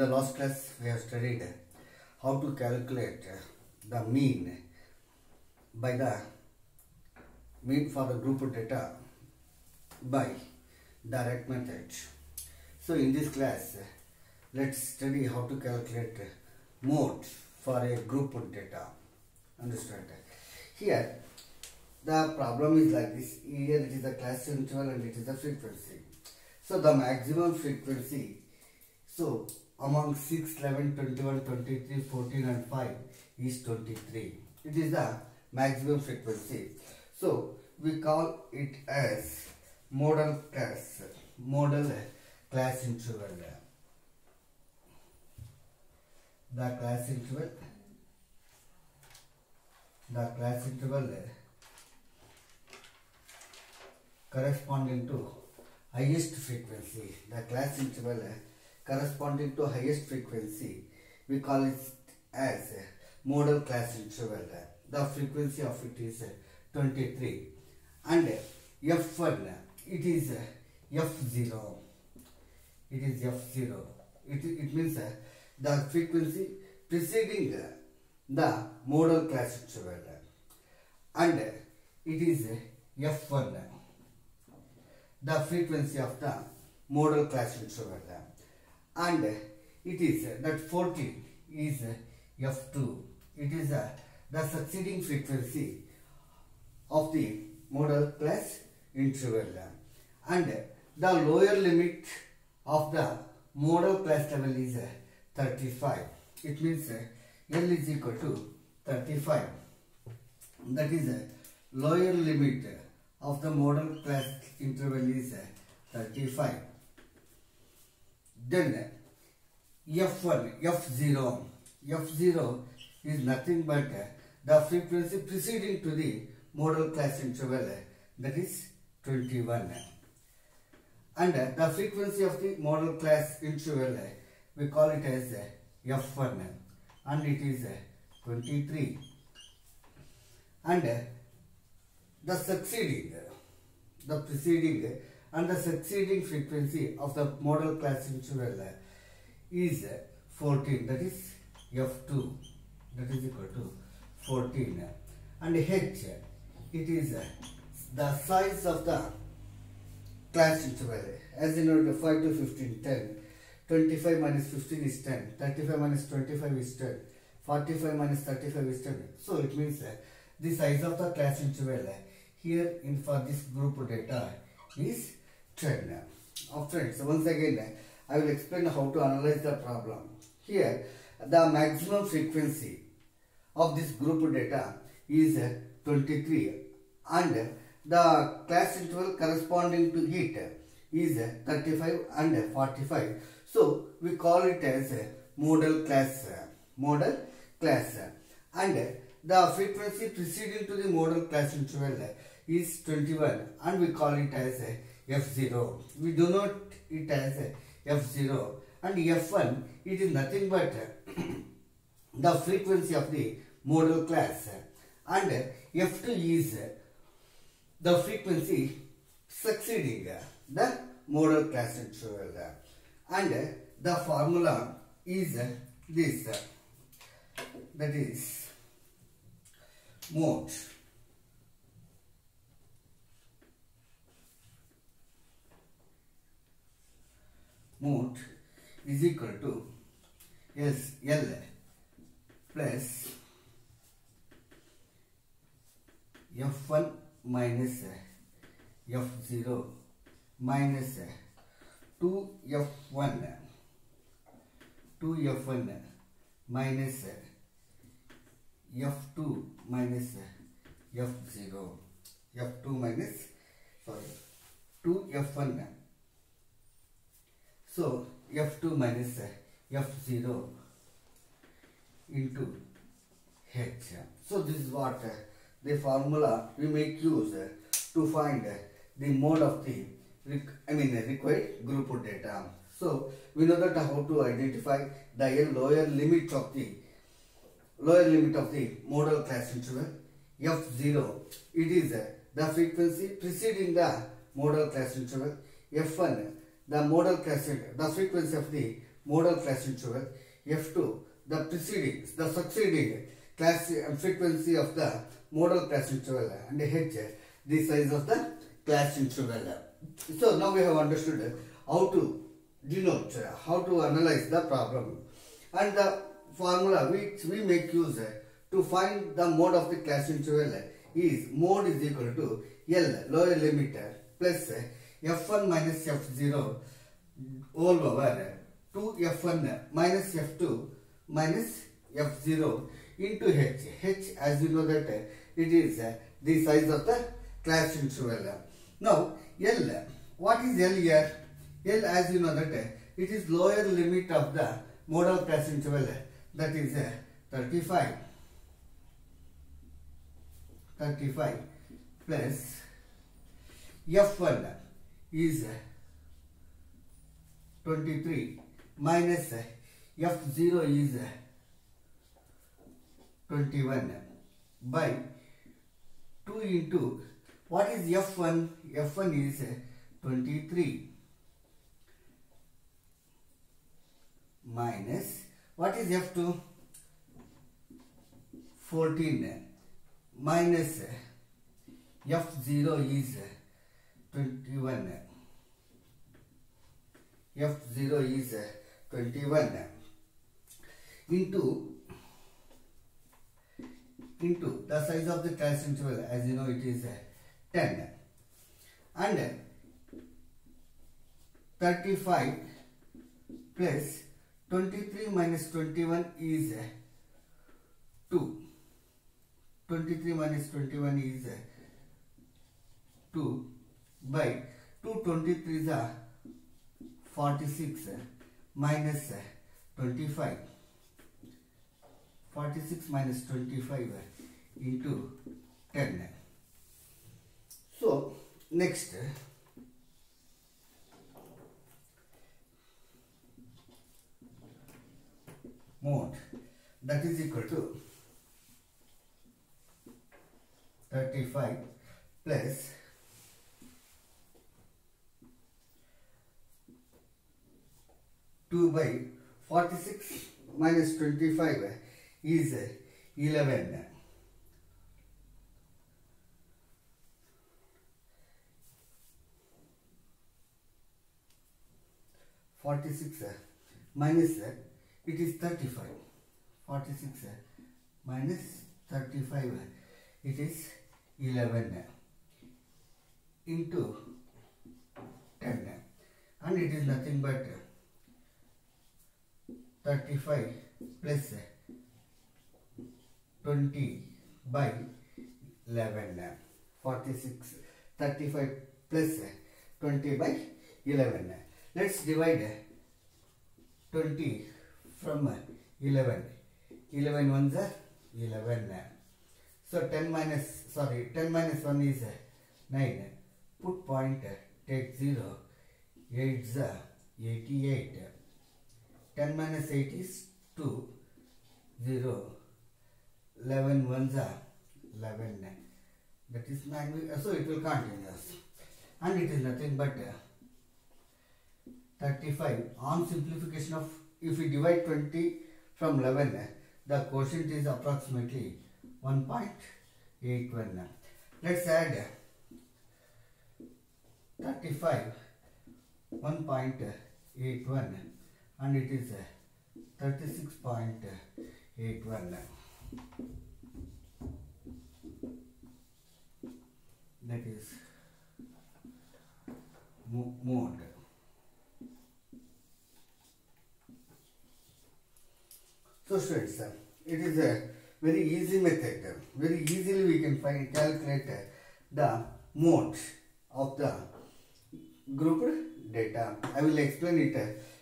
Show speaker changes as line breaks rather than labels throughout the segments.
the last class we have studied how to calculate the mean by the mean for the group data by direct method. So in this class let's study how to calculate mode for a group data. Understand? Here the problem is like this. Here it is the class interval and it is the frequency. So the maximum frequency. So among 6, 11, 21, 23, 14 and 5 is 23. It is the maximum frequency. So we call it as modal class. Modal class interval. The class interval. The class interval corresponding to highest frequency. The class interval corresponding to highest frequency. We call it as modal class interval. The frequency of it is 23 and F1 it is F0. It is F0. It, it means the frequency preceding the modal class interval and it is F1 the frequency of the modal class interval and it is uh, that 14 is uh, F2 it is uh, the succeeding frequency of the modal class interval. And the lower limit of the modal class level is 35 it means L is equal to 35 that is lower limit of the modal class interval is 35 then F1 F0 F0 is nothing but the frequency preceding to the modal class interval that is 21 and the frequency of the modal class interval we call it as F1 and it is 23 and the succeeding the preceding and the succeeding frequency of the modal class interval is 14 that is F2 that is equal to 14 and H it is the size of the class interval as know the 5 to 15 10 25 minus 15 is 10 35 minus 25 is 10 45 minus 35 is 10 so it means the size of the class interval here in for this group data is 10 now So once again I will explain how to analyze the problem. Here the maximum frequency of this group data is 23 and the class interval corresponding to it is 35 and 45 so we call it as modal class modal class. And the frequency preceding to the modal class interval is 21 and we call it as F0. We do not it as F0 and F1 it is nothing but the frequency of the modal class. And F2 is the frequency succeeding the modal class interval. And the formula is this. That is mode mode is equal to S L plus F1 minus F0 minus 2F1 2F1 minus F2 minus F0 F2 minus sorry 2F1 so F2 minus F0 into H. So this is what uh, the formula we make use uh, to find uh, the mode of the I mean required group data. So we know that how to identify the lower limit of the lower limit of the modal class interval F0 it is the frequency preceding the modal class interval F1 the modal class the frequency of the modal class interval, F2 the preceding, the succeeding class uh, frequency of the modal class interval and H the size of the class interval. So now we have understood how to denote, how to analyze the problem and the formula which we make use to find the mode of the class interval is mode is equal to L lower limit plus F1 minus F0 all over 2F1 minus F2 minus F0 into H. H as you know that it is the size of the class interval. Now L, what is L here? L as you know that it is lower limit of the modal class interval that is 35. 35 plus F1 is 23 minus F0 is 21 by 2 into what is F1? F1 is 23 minus what is F2? 14 minus F0 is 21 F0 is 21 into into the size of the class interval as you know it is uh, 10 and 35 plus 23 minus 21 is uh, 2 23 minus 21 is uh, 2 by 2 23 is uh, 46 uh, minus uh, 25 46 minus 25 into 10 so next mode that is equal to 35 plus Two by forty-six minus twenty-five is eleven. Forty-six minus it is thirty-five. Forty-six minus thirty-five it is eleven into ten and it is nothing but 35 plus 20 by 11 46 35 plus 20 by 11 let's divide 20 from 11 11 ones are 11 so 10 minus sorry 10 minus 1 is 9 put point take 0 8 is 88 10 minus 8 is 2 0 11 ones are 11 that is 9 so it will continuous and it is nothing but uh, 35 on simplification of if we divide 20 from 11 the quotient is approximately 1.81 let's add 35 1.81 and it is 36.81 that is mode. So students it is a very easy method. Very easily we can find calculate the mode of the grouped data. I will explain it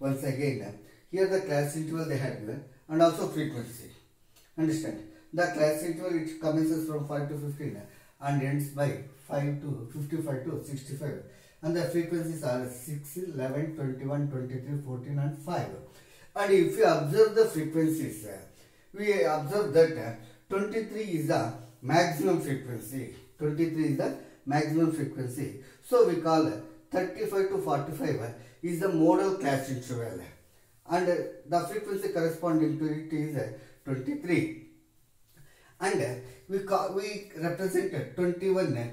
once again here the class interval they had given and also frequency. Understand? The class interval it commences from 5 to 15 and ends by 5 to 55 to 65 and the frequencies are 6 11 21 23 14 and 5 and if you observe the frequencies we observe that 23 is the maximum frequency. 23 is the maximum frequency. So we call 35 to 45 is the modal class interval and uh, the frequency corresponding to it is uh, 23 and uh, we we represent 21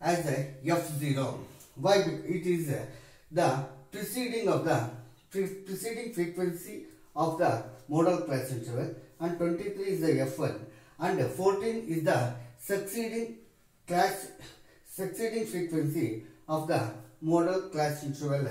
as a f0 why? It is uh, the preceding of the preceding frequency of the modal class interval and 23 is the f1 and 14 is the succeeding class succeeding frequency of the modal class interval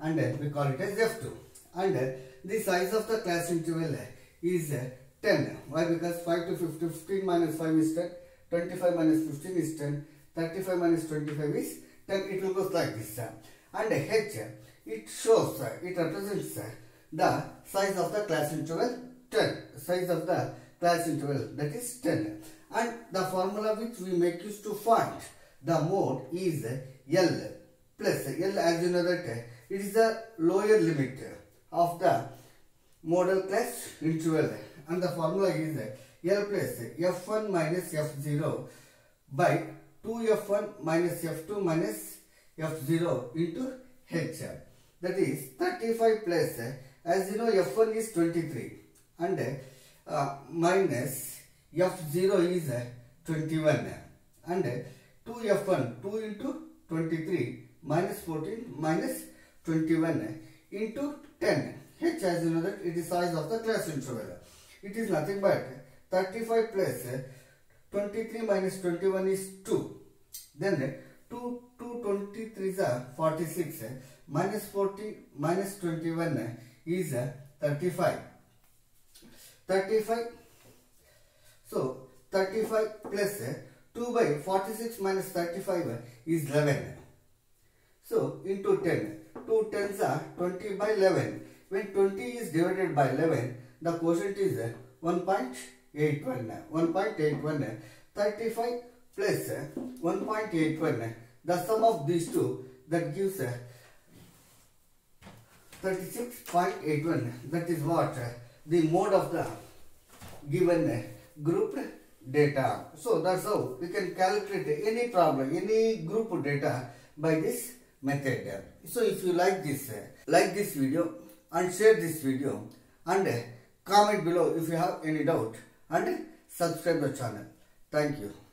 and we call it as f2 and the size of the class interval is uh, 10 why? Because 5 to 50 15 minus 5 is 10 25 minus 15 is 10 35 minus 25 is 10 it will go like this and h uh, it shows it represents the size of the class interval 10 size of the class interval that is 10 and the formula which we make use to find the mode is L plus L as you know that it is the lower limit of the modal class interval. And the formula is L plus F1 minus F0 by 2F1 minus F2 minus F0 into H. That is 35 plus as you know F1 is 23 and uh, minus F0 is 21 and 2F1 2 into 23 minus 14 minus 21 into 10 H as you know that it is size of the class interval. It is nothing but 35 plus 23 minus 21 is 2 then 2 2 23 is 46 minus 40 minus 21 is 35 35 so 35 plus 2 by 46 minus 35 is 11 so into 10 2 tens are 20 by 11 when 20 is divided by 11 the quotient is uh, 1.81 uh, 1.81 uh, 35 plus 1.81 the sum of these two that gives 36.81 that is what the mode of the given group data. So that's how we can calculate any problem any group data by this method so if you like this uh, like this video and share this video and uh, comment below if you have any doubt and subscribe the channel. Thank you